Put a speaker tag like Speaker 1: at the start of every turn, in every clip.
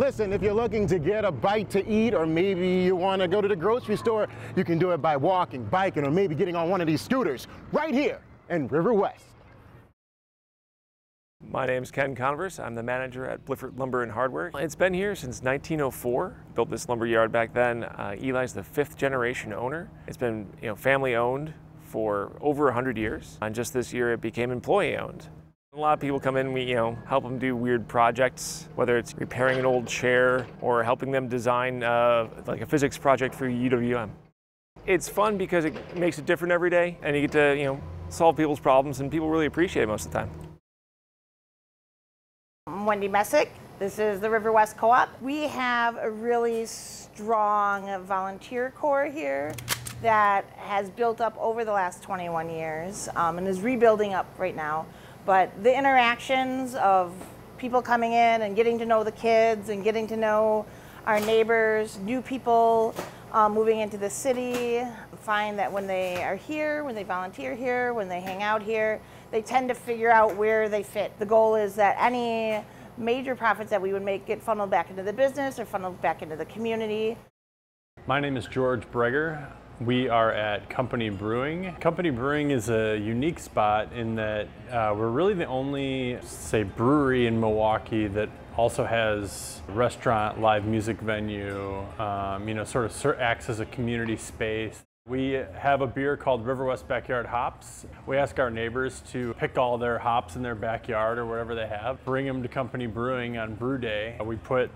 Speaker 1: Listen, if you're looking to get a bite to eat or maybe you want to go to the grocery store, you can do it by walking, biking, or maybe getting on one of these scooters right here in Riverwest.
Speaker 2: My name is Ken Converse. I'm the manager at Bliffert Lumber and Hardware. It's been here since 1904. Built this lumber yard back then. Uh, Eli's the fifth generation owner. It's been you know family owned for over 100 years. And just this year it became employee owned. A lot of people come in, we you know help them do weird projects, whether it's repairing an old chair or helping them design uh, like a physics project for UWM. It's fun because it makes it different every day, and you get to you know solve people's problems, and people really appreciate it most of the time.
Speaker 3: I'm Wendy Messick. This is the Riverwest Co-op. We have a really strong volunteer corps here that has built up over the last 21 years um, and is rebuilding up right now. But the interactions of people coming in and getting to know the kids and getting to know our neighbors, new people um, moving into the city, find that when they are here, when they volunteer here, when they hang out here, they tend to figure out where they fit. The goal is that any major profits that we would make get funneled back into the business or funneled back into the community.
Speaker 4: My name is George Bregar. We are at Company Brewing. Company Brewing is a unique spot in that uh, we're really the only, say, brewery in Milwaukee that also has restaurant, live music venue, um, you know, sort of acts as a community space. We have a beer called Riverwest Backyard Hops. We ask our neighbors to pick all their hops in their backyard or whatever they have, bring them to Company Brewing on brew day. We put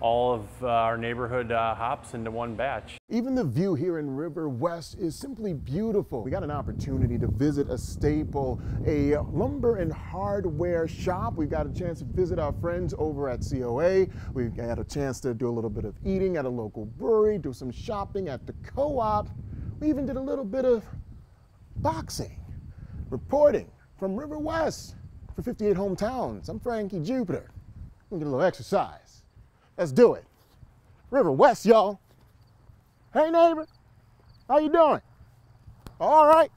Speaker 4: all of uh, our neighborhood uh, hops into one batch.
Speaker 1: Even the view here in Riverwest is simply beautiful. We got an opportunity to visit a staple, a lumber and hardware shop. We got a chance to visit our friends over at COA. We had a chance to do a little bit of eating at a local brewery, do some shopping at the co-op. We even did a little bit of boxing, reporting from Riverwest for 58 hometowns. I'm Frankie Jupiter. We get a little exercise. Let's do it. Riverwest, y'all. Hey, neighbor. How you doing? All right.